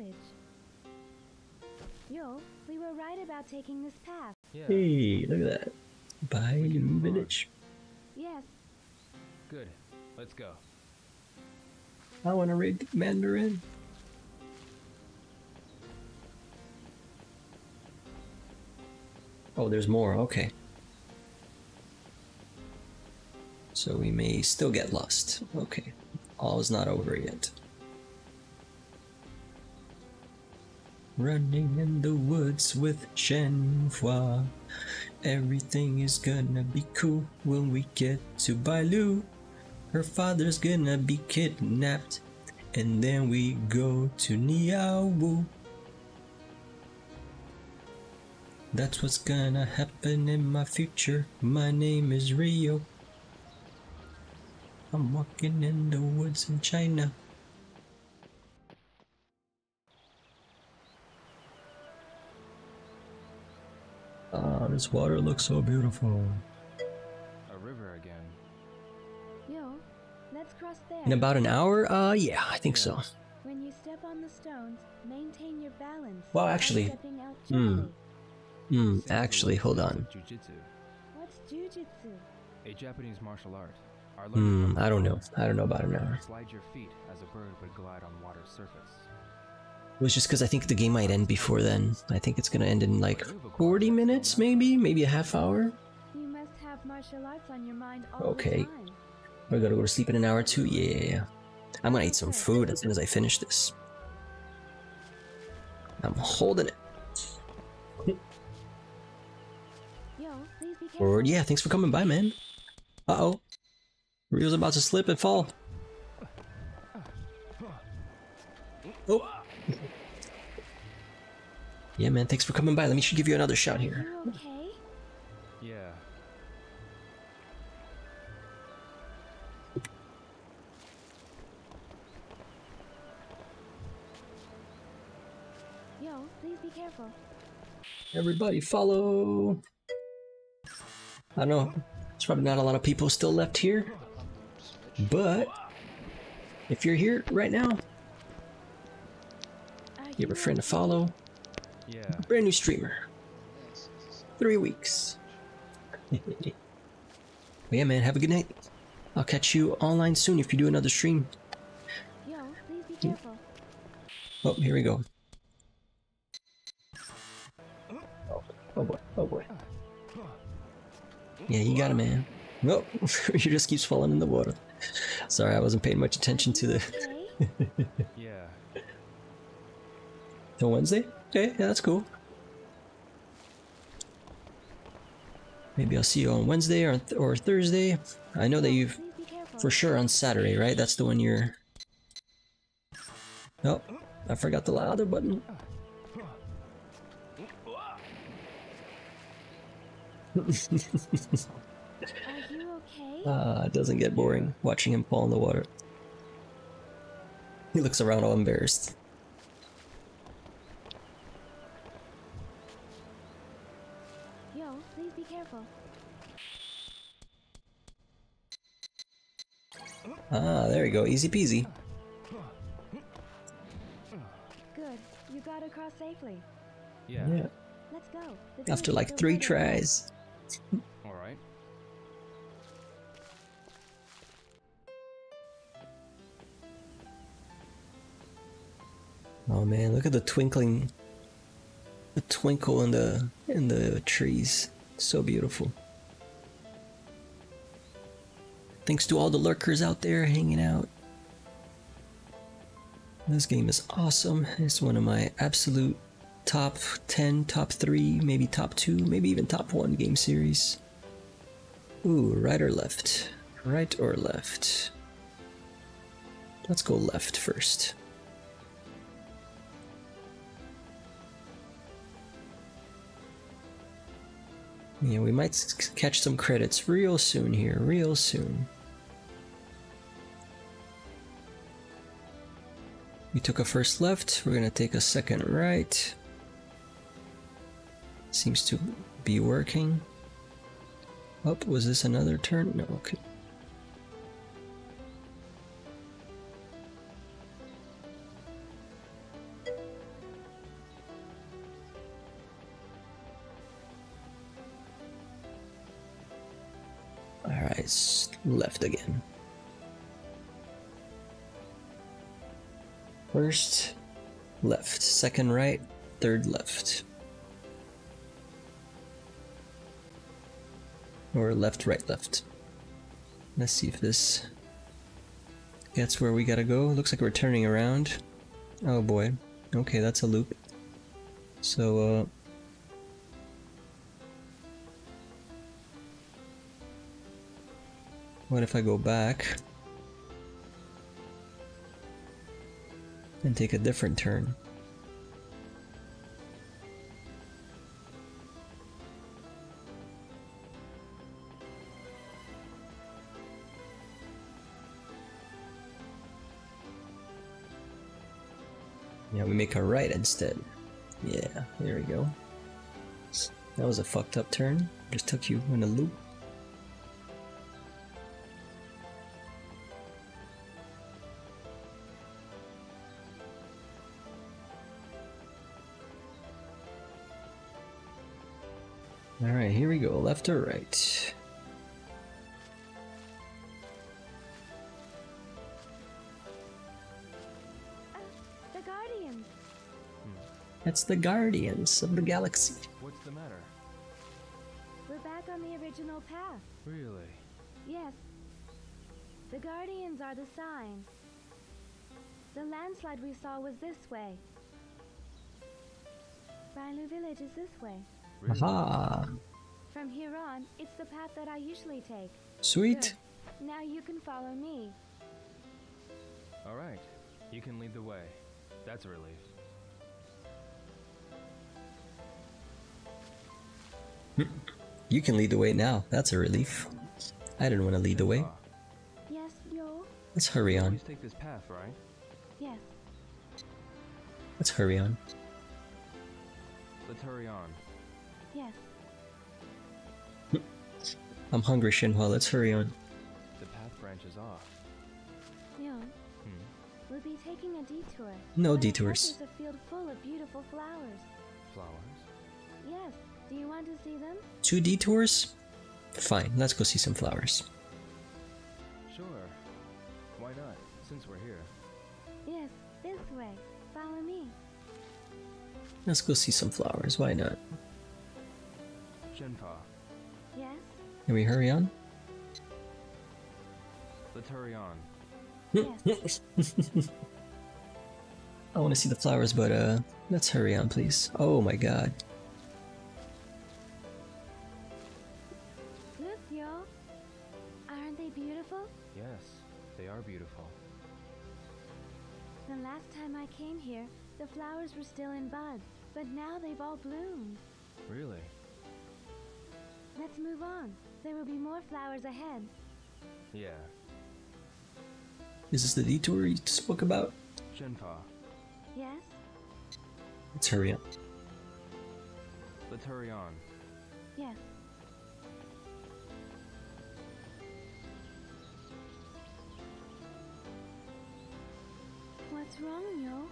village. Yo, we were right about taking this path. Yeah. Hey, look at that. Bailu Village. Yes, Good. Let's go. I want to read the Mandarin. Oh, there's more. Okay. So we may still get lost. Okay. All is not over yet. Running in the woods with Shenhua. Everything is gonna be cool when we get to Bailu. Her father's gonna be kidnapped. And then we go to Niaowu. That's what's gonna happen in my future. My name is Ryo. I'm walking in the woods in China. This water looks so beautiful. A river again. yo, let's cross there. In about an hour? Uh, yeah, I think so. When you step on the stones, maintain your balance. Well, actually, hmm. Hmm, actually, hold on. Jiu-jitsu, What's jujitsu? a Japanese martial art. Hmm, I don't know. I don't know about an hour. Slide your feet as a bird would glide on water's surface. It was just because I think the game might end before then. I think it's gonna end in like 40 minutes, maybe? Maybe a half hour? You must have martial arts on your mind all Okay. We're gonna go to sleep in an hour too? Yeah. I'm gonna eat some food as soon as I finish this. I'm holding it. Yo, please be careful. Forward. Yeah, thanks for coming by, man. Uh oh. Ryo's about to slip and fall. Oh. Yeah, man, thanks for coming by. Let me should give you another shot here. Okay? Yeah. Yo, please be careful. Everybody follow. I know there's probably not a lot of people still left here, but if you're here right now, Are give a friend a okay? follow. Yeah. Brand new streamer. Three weeks. Yeah, man, have a good night. I'll catch you online soon if you do another stream. Yo, please be careful. Oh, here we go. Oh, oh boy, oh boy. Yeah, you got it, man. Nope, he just keeps falling in the water. Sorry, I wasn't paying much attention to the Okay? Yeah. till Wednesday. Okay, yeah, that's cool. Maybe I'll see you on Wednesday or th- or Thursday. I know that you've Please be careful. for sure on Saturday, right? That's the one you're. Nope, I forgot the other button. Ah, it doesn't get boring watching him fall in the water. He looks around all embarrassed. There you go, easy peasy. Good. You got across safely. Yeah. Yeah, Let's go. The after like three tries. All right. Oh man, look at the twinkling, the twinkle in the in the trees. So beautiful. Thanks to all the lurkers out there hanging out. This game is awesome. It's one of my absolute top 10, top 3, maybe top 2, maybe even top 1 game series. Ooh, right or left? Right or left? Let's go left first. Yeah, we might catch some credits real soon here, real soon. We took a first left, we're gonna take a second right. Seems to be working. Up, oh, was this another turn? No, okay. Alright, left again. First, left. Second, right. Third, left. Or left, right, left. Let's see if this gets where we gotta go. Looks like we're turning around. Oh boy. Okay, that's a loop. So, uh. What if I go back? And take a different turn? Yeah, we make a right instead. Yeah, there we go. That was a fucked up turn. Just took you in a loop. Alright, here we go. Left or right? Ah, the Guardians. That's the Guardians of the Galaxy. What's the matter? We're back on the original path. Really? Yes. The Guardians are the sign. The landslide we saw was this way. Bailu village is this way. Really? Aha! From here on, it's the path that I usually take. Sweet! Good. Now you can follow me. All right. You can lead the way. That's a relief. You can lead the way now. That's a relief. I didn't want to lead the way. Yes, Yo? Let's hurry on. Always take this path, right? Yes. Let's hurry on. Let's hurry on. Yes. I'm hungry, Shenhua. Let's hurry on. The path branches off. Yo, Hmm. we'll be taking a detour. No But detours. There's a field full of beautiful flowers. Flowers? Yes. Do you want to see them? Two detours? Fine, let's go see some flowers. Sure. Why not? Since we're here. Yes, this way. Follow me. Let's go see some flowers. Why not? Shenhua, Yes? Can we hurry on? let's hurry on. Yes. I want to see the flowers, but uh, let's hurry on, please. Oh my god. Look, Yo. Aren't they beautiful? Yes, they are beautiful. The last time I came here, the flowers were still in bud, but now they've all bloomed. Really? Let's move on. There will be more flowers ahead. Yeah. Is this the detour you spoke about? Shenhua, Yes? Let's hurry up. let's hurry on. Yes. What's wrong, Yo?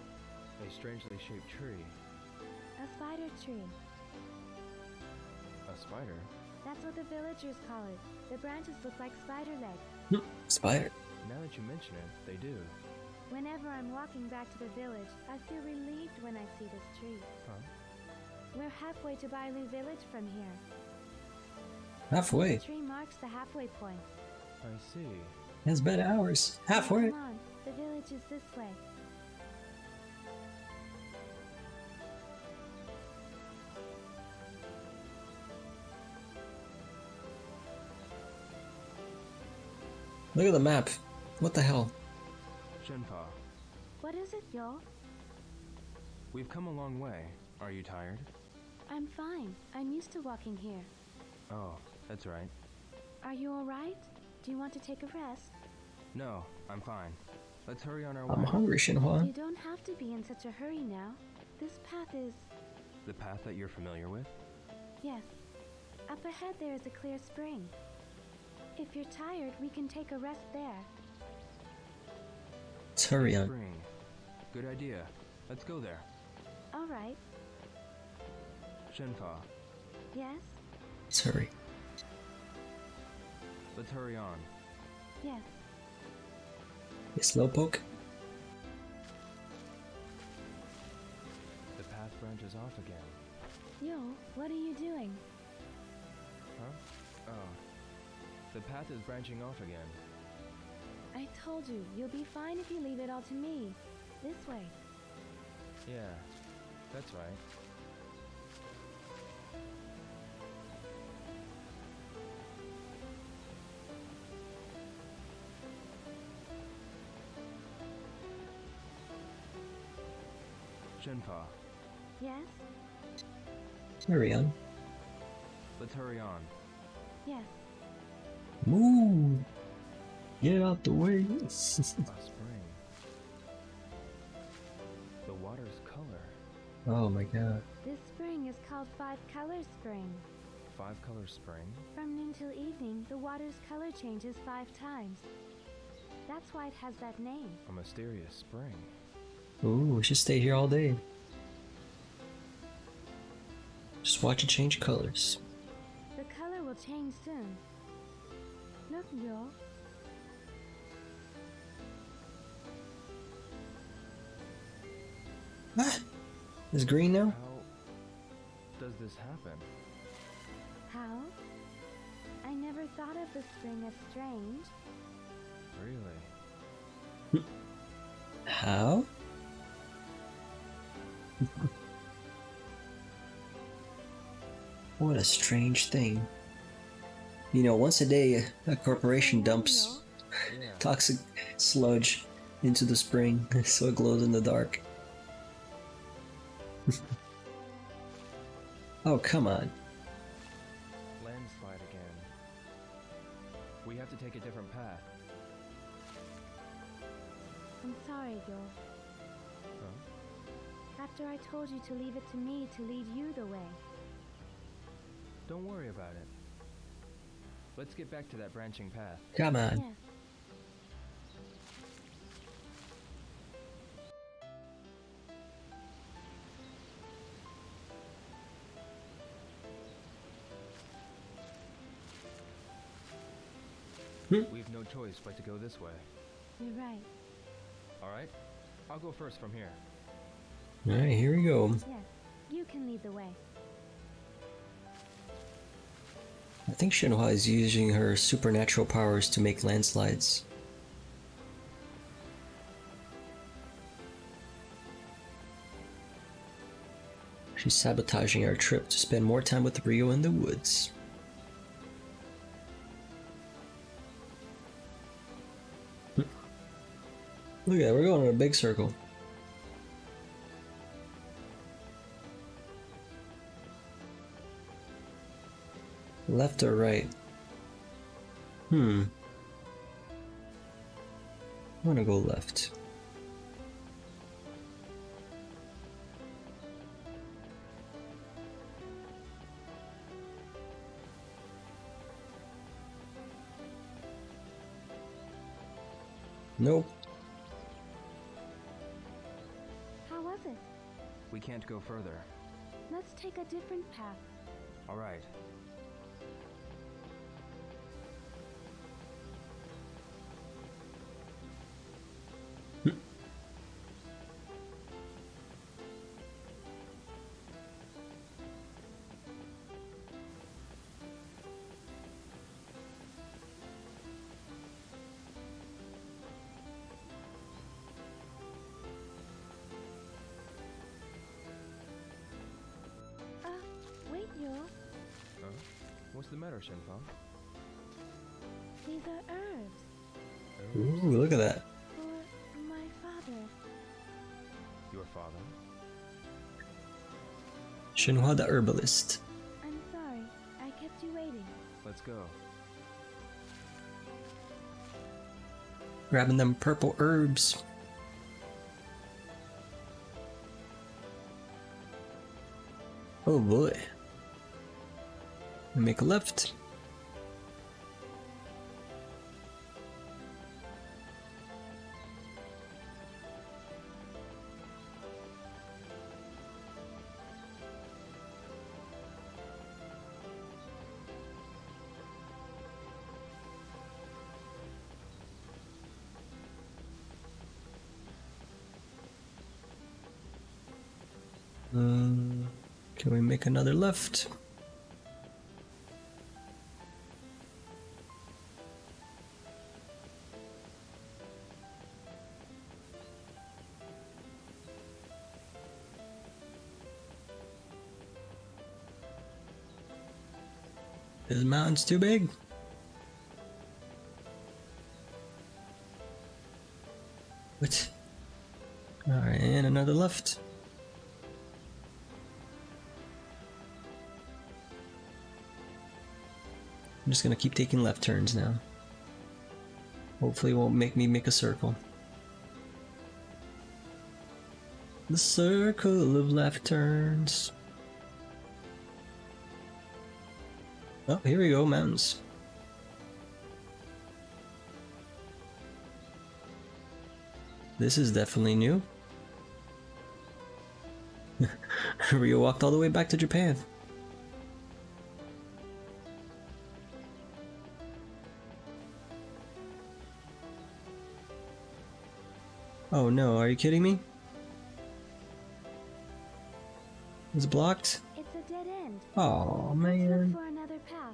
A strangely shaped tree. A spider tree. A spider? That's what the villagers call it. The branches look like spider legs. Hmm, Spider. Now that you mention it, they do. Whenever I'm walking back to the village, I feel relieved when I see this tree. Huh? We're halfway to Bailu village from here. Halfway. The tree marks the halfway point. I see. It's been hours. Halfway. Come on, the village is this way. Look at the map. What the hell? Shenhua, What is it, Yo? we've come a long way. Are you tired? I'm fine. I'm used to walking here. Oh, that's right. Are you alright? Do you want to take a rest? No, I'm fine. Let's hurry on our way. I'm hungry, Shenhua. You don't have to be in such a hurry now. This path is. The path that you're familiar with? Yes. Up ahead there is a clear spring. If you're tired, we can take a rest there. Let's hurry on. Spring. Good idea. Let's go there. Alright. Shenhua, Yes? Let's hurry. Let's hurry on. Yes. Slowpoke? The path branches off again. Yo, what are you doing? Huh? Oh. The path is branching off again. I told you, you'll be fine if you leave it all to me. This way. Yeah, that's right. Shenhua, Yes? Hurry on. let's hurry on. Yes. Move! Get out the way. The water's color. oh my god. This spring is called Five Color Spring. Five color spring? From noon till evening, the water's color changes five times. That's why it has that name. A mysterious spring. Ooh, we should stay here all day. Just watch it change colors. The color will change soon. Look, Yo. Ah! It's green now? How does this happen? How? I never thought of the spring as strange. Really? How? what a strange thing. You know, once a day, a corporation dumps toxic sludge into the spring so it glows in the dark. oh, come on. Landslide again. We have to take a different path. I'm sorry, Yo. Huh? After I told you to leave it to me to lead you the way. Don't worry about it. Let's get back to that branching path. Come on. Yes. Hmm. We've no choice but to go this way. You're right. Alright? I'll go first from here. Alright, here we go. Yes. You can lead the way. Think Shenhua is using her supernatural powers to make landslides. She's sabotaging our trip to spend more time with Ryo in the woods. Look at that, we're going in a big circle. Left or right? Hmm. I'm gonna go left. Nope. How was it? We can't go further. Let's take a different path. Alright. Uh, wait, Yo. Huh? What's the matter, Shenhua? These are herbs Ooh, look at that. for my father. Your father? Shenhua the herbalist. I'm sorry. I kept you waiting. Let's go. Grabbing them purple herbs. Oh boy. Make a left. Can we make another left? This mountain's too big. What? Alright, and another left. I'm just gonna keep taking left turns now. Hopefully it won't make me make a circle. The circle of left turns. Oh, here we go, mountains. This is definitely new. Ryo walked all the way back to Japan. Oh no, are you kidding me? It's blocked? It's a dead end. Oh Let's man. look for another path.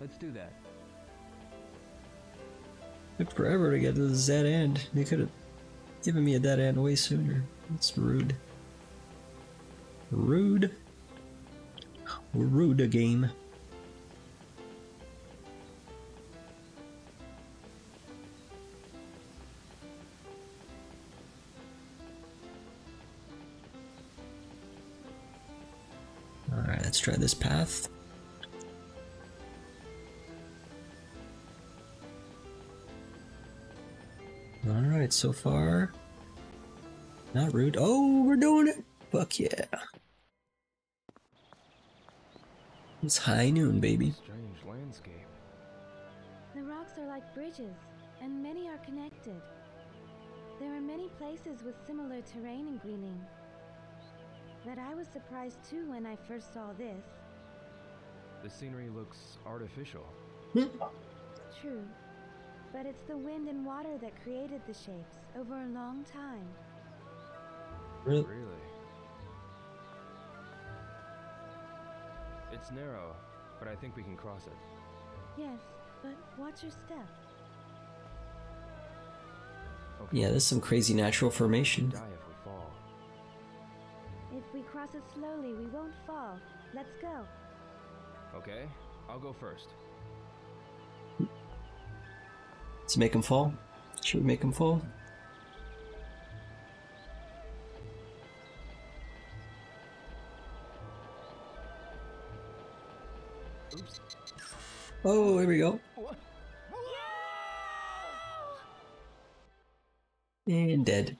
Let's do that. Took forever to get to the Z end. They could have given me a dead end way sooner. That's rude. Rude. Rude game. Try this path. Alright, so far. Not rude. Oh, we're doing it! Fuck yeah. It's high noon, baby. Strange landscape. The rocks are like bridges, and many are connected. There are many places with similar terrain in Guilin. But I was surprised too when I first saw this. The scenery looks artificial. True. But it's the wind and water that created the shapes over a long time. Really? Really? It's narrow, but I think we can cross it. Yes, but watch your step. Okay. Yeah, there's some crazy natural formation. Die if we fall. If we cross it slowly, we won't fall. Let's go. Okay, I'll go first. Let's make him fall. Should we make him fall? Oops. Oh, here we go. What? And dead.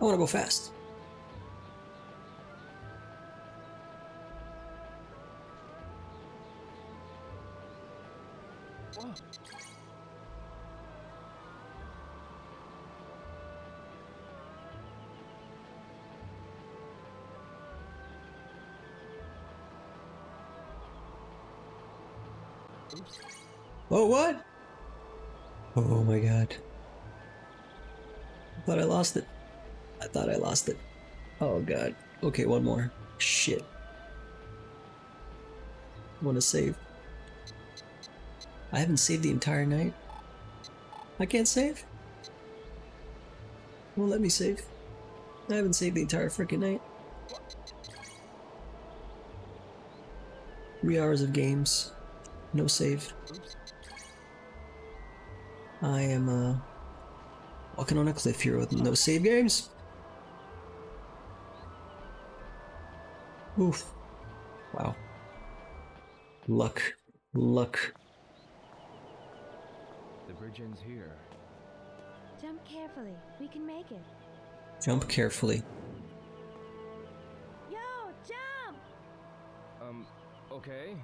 I want to go fast. Oh, what? Oh my god. I thought I lost it. I thought I lost it. Oh god. Okay, one more. Shit. I want to save. I haven't saved the entire night. I can't save. Won't let me save. I haven't saved the entire freaking night. Three hours of games. No save. I am uh walking on a cliff here with no save games. Oof. Wow. Luck. Luck. The bridge ends here. Jump carefully. We can make it. Jump carefully. Yo, jump! Um, okay.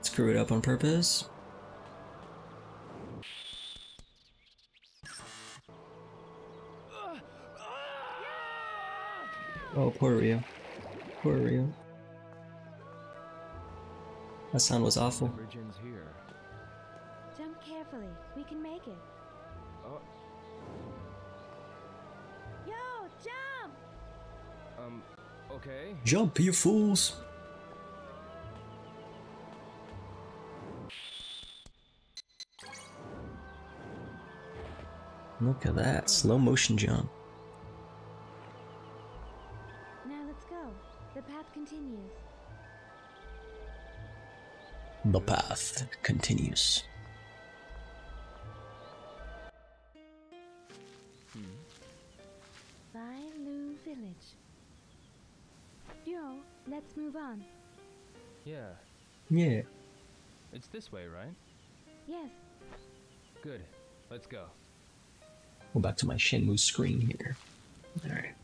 Screw it up on purpose. Oh, poor Ryo. Poor Ryo. That sound was awful. Jump carefully. We can make it. Oh, Yo, jump! um, okay. Jump, you fools! Look at that slow motion jump. The path continues. The path continues. Hmm. Village. Yo, let's move on. Yeah, Yeah. it's this way, right? Yes, Good. Let's go. Go back to my Shenmue screen here. Alright.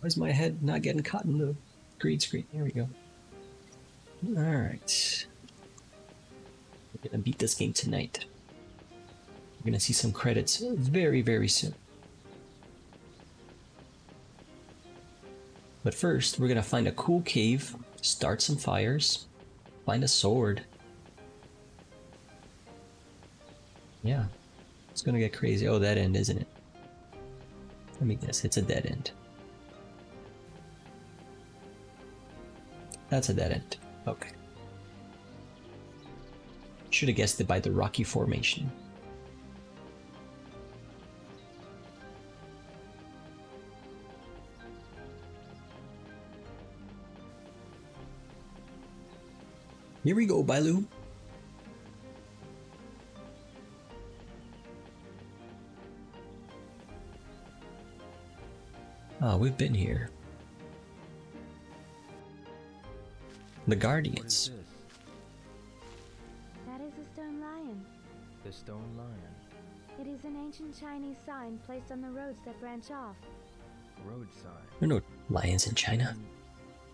Why's my head not getting caught in the green screen? There we go. Alright. We're gonna beat this game tonight. We're gonna see some credits very, very soon. But first, we're gonna find a cool cave, start some fires, find a sword. Yeah, it's gonna get crazy. Oh, that end, isn't it? Let me guess, it's a dead end. That's a dead end. Okay. Should have guessed it by the rocky formation. Here we go, Bailu. Ah, we've been here. The Guardians. that is a stone lion. The stone lion. It is an ancient Chinese sign placed on the roads that branch off. Road sign. There are no lions in China.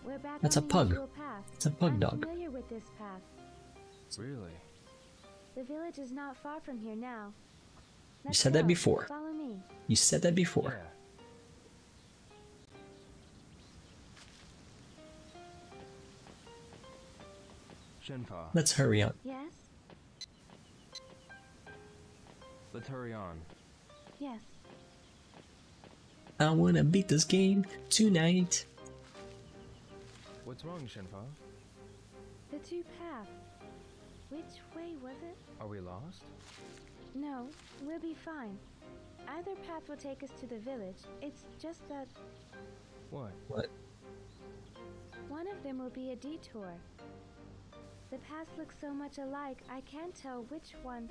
We're back That's a pug. It's a pug I'm dog. familiar with this path. Really? The village is not far from here now. You Let's said that before. Follow me. You said that before. Yeah. Let's hurry on. Yes? let's hurry on. Yes. I wanna beat this game tonight. What's wrong, Shenhua? The two paths. Which way was it? Are we lost? No, we'll be fine. Either path will take us to the village. It's just that What? What? one of them will be a detour. The paths look so much alike, I can't tell which one.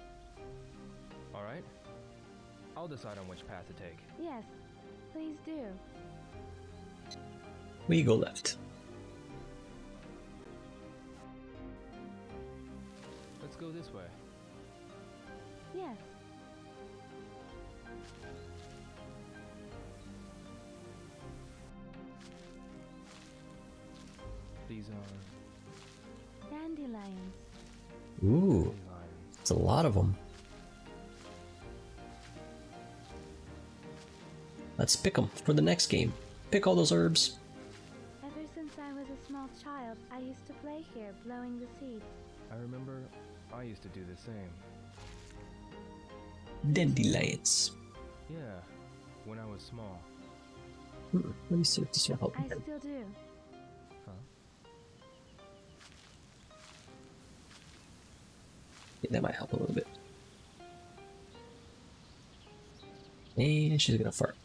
Alright. I'll decide on which path to take. Yes, please do. We go left. Let's go this way. It's a lot of them. Let's pick them for the next game. Pick all those herbs. Ever since I was a small child, I used to play here, blowing the seeds. I remember I used to do the same. Dandelions. Yeah, when I was small. Hmm, Let me see if this will help. I still do. That might help a little bit. And she's gonna fart.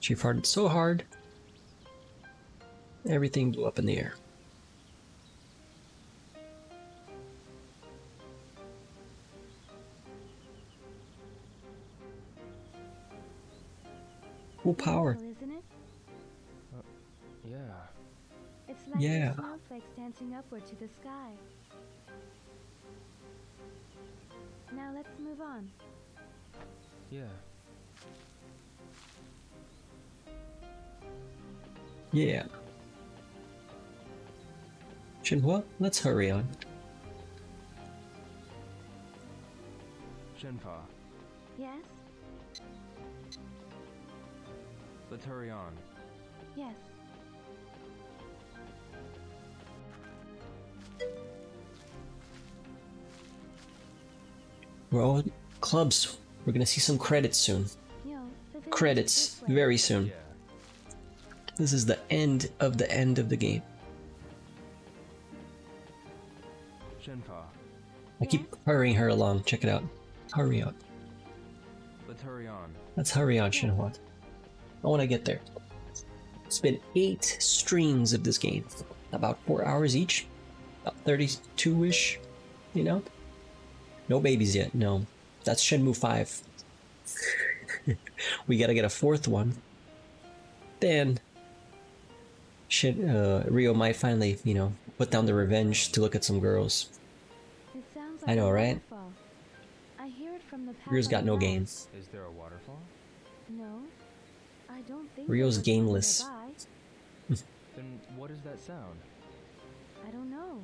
She farted so hard, everything blew up in the air. Full power. Like Yeah. snowflakes dancing upward to the sky. Now let's move on. Yeah. Yeah. Shenhua, let's hurry on. Shenhua, Yes? let's hurry on. Yes. We're all clubs. We're gonna see some credits soon. Yo, the village is Credits very soon. This is the end of the end of the game. I keep hurrying her along. Check it out. Hurry on. let's hurry on. Let's hurry on, Shenhua. I want to get there. It's been eight streams of this game, about four hours each, about thirty-two-ish. You know, no babies yet. No, that's Shenmue Five. we gotta get a fourth one. Then, Shin, uh, Ryo might finally, you know, put down the revenge to look at some girls. It sounds I know, right? waterfall. I hear it from the path Ryo's got no right. game. Is there a waterfall? No, I don't think Ryo's there was one gameless. Then what is that sound? I don't know.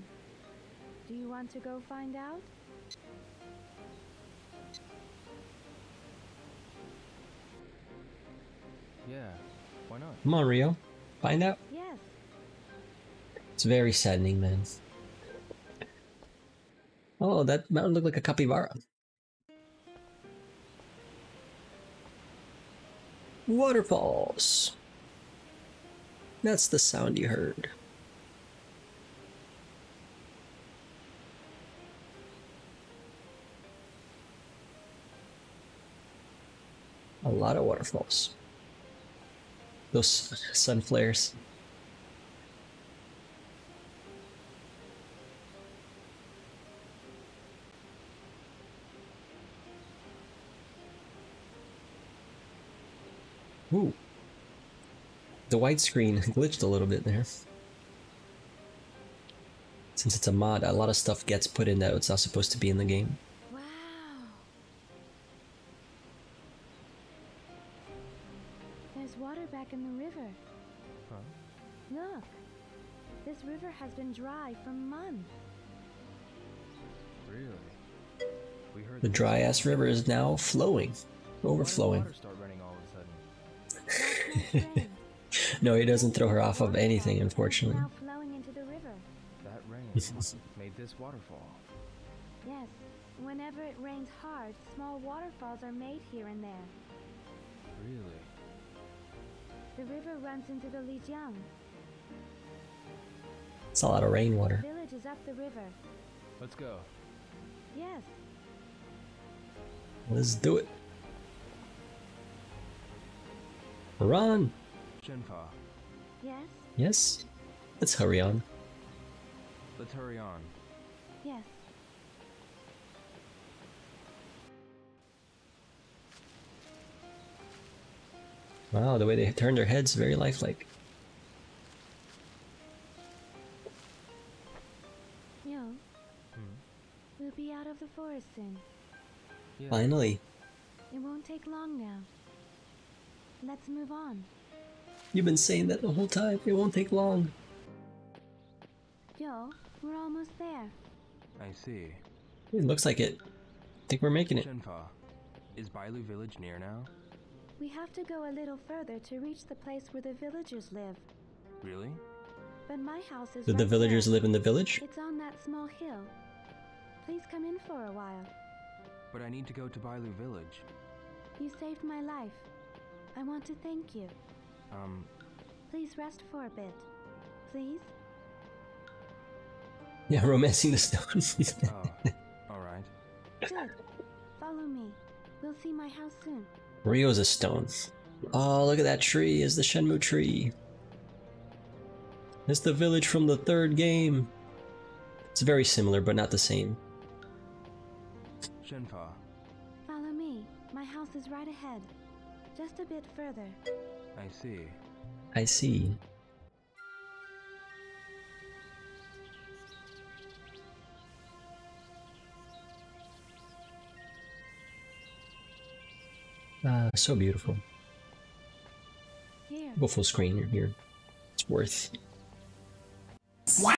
Do you want to go find out? Yeah, why not? Come on, Ryo, find out. Yes. It's very saddening, man. Oh, that mountain looked like a capybara. Waterfalls. That's the sound you heard. A lot of waterfalls. Those sun flares. Ooh. The widescreen glitched a little bit there. Since it's a mod, a lot of stuff gets put in that it's not supposed to be in the game. Back in the river. Huh? Look. This river has been dry for months. Really? We heard The dry ass river is now flowing, overflowing. start running all of a sudden? Last night's rain. No, he doesn't throw her off of anything, unfortunately. Now flowing into the river. That rain made this waterfall. Yes. Whenever it rains hard, small waterfalls are made here and there. Really? The river runs into the Lijiang. It's a lot of rainwater. The rainwater. village is up the river. Let's go. Yes. Let's do it. Run! Shenhua, Yes. Yes? Let's hurry on. let's hurry on. Yes. Wow, the way they turn their heads, very lifelike. Yo, Hmm? we'll be out of the forest soon. Yeah. Finally. It won't take long now. Let's move on. You've been saying that the whole time. It won't take long. Yo, we're almost there. I see. It looks like it. I think we're making it. Shenhua, is Bailu village near now? We have to go a little further to reach the place where the villagers live. Really? But my house is Do the villagers there. live in the village? It's on that small hill. Please come in for a while. But I need to go to Bailu village. You saved my life. I want to thank you. Um, Please rest for a bit. Please? Yeah, romancing the stones. oh, alright. Good. Follow me. We'll see my house soon. Ryo's a stone. Oh, look at that tree. Is the Shenmue tree. It's the village from the third game. It's very similar, but not the same. Shenhua, Follow me. My house is right ahead. Just a bit further. I see. I see. Ah, so beautiful. Go full screen here. here. It's worth